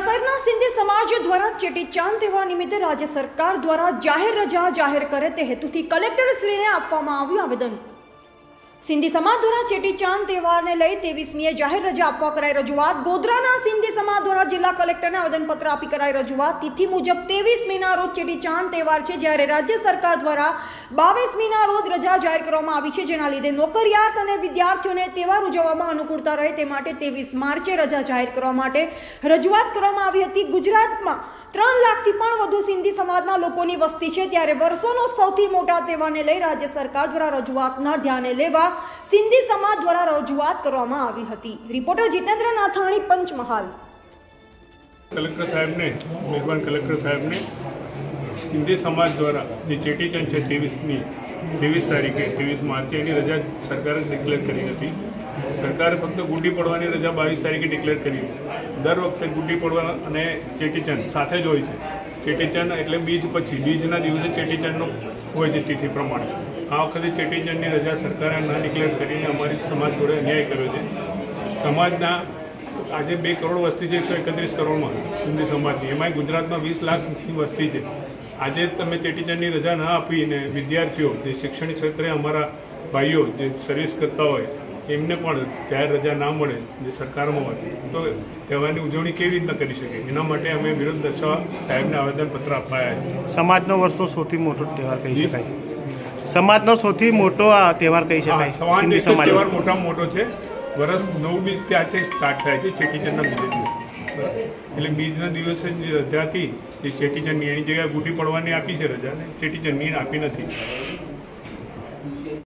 શહેરના સિંધી સમાજ દ્વારા ચેટીચાંદ તહેવાર નિમિત્તે રાજ્ય સરકાર દ્વારા જાહેર રજા જાહેર કરે તે હેતુથી કલેક્ટરશ્રીને આપવામાં આવ્યું આવેદન. સિંધી સમાજ દ્વારા ચેટીચાંદ તહેવારને લઈ ત્રેવીસમીએ જાહેર રજા આપવા કરાઈ રજૂઆત. ગોધરાના સિંધી સમાજ દ્વારા જિલ્લા કલેક્ટરને આવેદનપત્ર આપી કરાઈ રજૂઆત. તિથિ મુજબ તેવીસમીના રોજ ચેટીચાંદ તહેવાર છે, જ્યારે રાજ્ય સરકાર દ્વારા બાવીસમીના રોજ રજા જાહેર કરવામાં આવી છે, જેના લીધે નોકરિયાત અને વિદ્યાર્થીઓને તહેવાર ઉજવવામાં અનુકૂળતા રહે તે માટે ત્રેવીસ માર્ચે રજા જાહેર કરવા માટે રજૂઆત કરવામાં આવી હતી. ગુજરાતમાં ત્રણ લાખથી પણ વધુ સિંધી સમાજના લોકોની વસ્તી છે, ત્યારે વર્ષોનો સૌથી મોટા તહેવારને લઈ રાજ્ય સરકાર દ્વારા રજૂઆતના ધ્યાને લેવા સિંધી સમાજ દ્વારા રજૂઆત કરવામાં આવી હતી. રિપોર્ટર જીતેન્દ્ર નાથાણી પંચમહાલ. કલેક્ટર સાહેબને મહેરબાન કલેક્ટર સાહેબને હિન્દી સમાજ દ્વારા જે ચેટીચંદ છે ત્રેવીસની, ત્રેવીસ તારીખે, ત્રેવીસ માર્ચે એની રજા સરકારે ડિક્લેર કરી હતી. સરકારે ફક્ત ગુડી પડવાની રજા બાવીસ તારીખે ડિક્લેર કરી દર વખતે ગુડી પડવા અને ચેટીચંદ સાથે જ હોય છે. ચેટીચંદ એટલે બીજ પછી, બીજના દિવસે ચેટીચંદનો હોય છે તિથિ પ્રમાણે. આ વખતે ચેટીચંડની રજા સરકારે ના ડિક્લેર કરીને અમારી સમાજ જોડે અન્યાય કર્યો છે. સમાજના આજે બે કરોડ વસ્તી છે એકસો એકત્રીસ કરોડમાં સિંધી સમાજની. એમાંય ગુજરાતમાં વીસ લાખની વસ્તી છે. આજે તમે ચેટીચંડની રજા ના આપીને વિદ્યાર્થીઓ જે શૈક્ષણિક ક્ષેત્રે અમારા ભાઈઓ જે સર્વિસ કરતા હોય એમને પણ જાહેર રજા ના મળે જે સરકારમાં હોય તો તહેવારની ઉજવણી કેવી રીતના કરી શકે? એના માટે અમે વિરોધ દર્શાવવા સાહેબને આવેદનપત્ર અપાયા છે. સમાજનો વર્ષો સૌથી મોટો તહેવાર કહી શકાય. સમાજનો સૌથી મોટો આ તહેવાર કહી શકાય. હિન્દુ સમાજ તહેવાર મોટામાં મોટો છે. વરસ નવ બીજ ત્યાંથી સ્ટાર્ટ થાય છે ચેટીચંદના બીજે દિવસે. એટલે બીજના દિવસે જ ત્યાંથી જે ચેટીચંદની એની જગ્યાએ ગુટી પડવાની આપી છે રજા ને ચેટીચંદની આપી નથી.